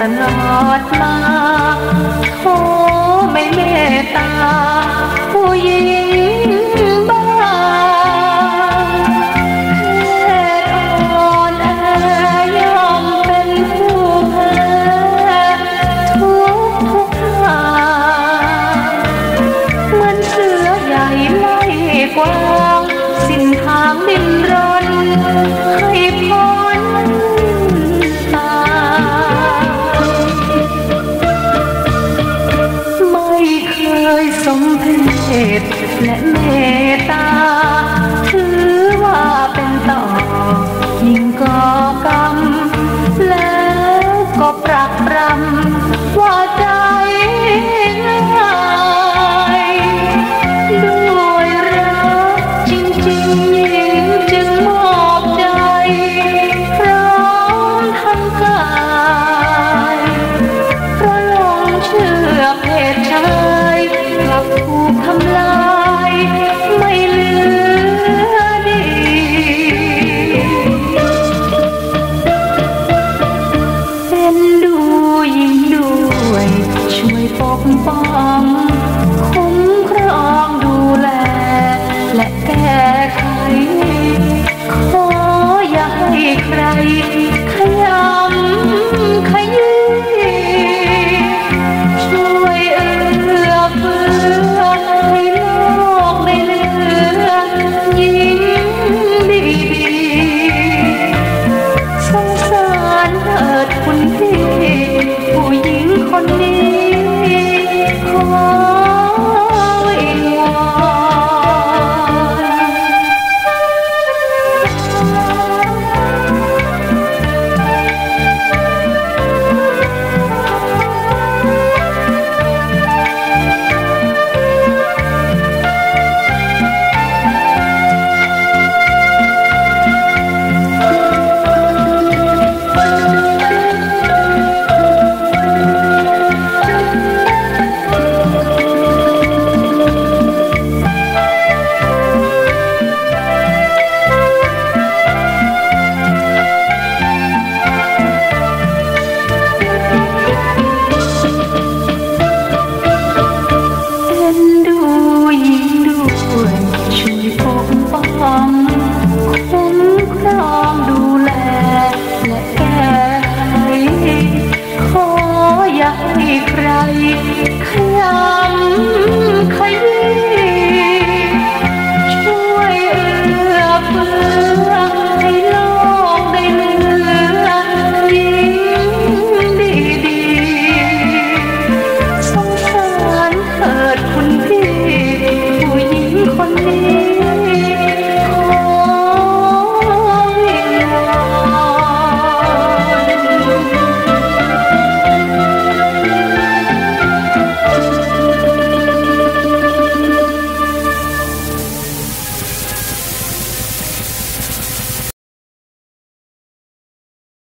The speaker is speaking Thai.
ตลอดมาขอไม่เมตตา ผู้หญิงบ้าแค่อ่อนแอยอมเป็นผู้แพ้ทุกทุกทางเหมือนเสือใหญ่ไล่กวาง สิ้นทางดิ้นรน ចិត្តអ្នកមេត្តា ม คุ้มครองดูแล และแก้ไข ขออย่าให้ใคร